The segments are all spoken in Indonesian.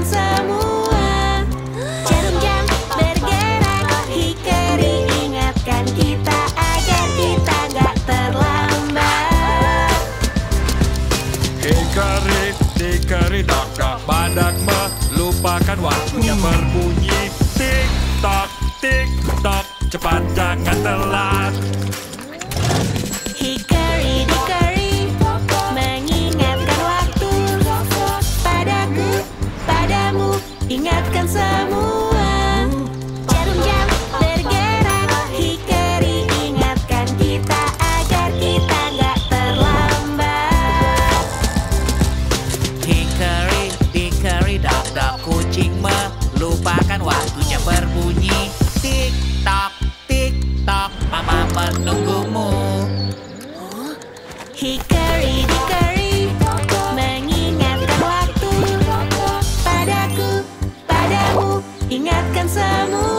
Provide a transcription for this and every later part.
semua. Jarum jam bergerak Hikari. Ingatkan kita Agar kita nggak terlambat. Hikari, dikari, dok, dok Badak melupakan waktunya. Berbunyi Tik, tok, tik, tok Cepat jangan telat waktunya berbunyi. Tik, tok, tik, tok Mama menunggumu. Hikari dikari Mengingatkan waktu. Padaku, padamu Ingatkan semua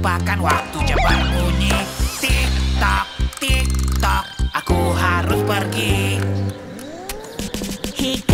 lupakan waktu cepat bunyi. Tik tok, tik tok, aku harus pergi. Hik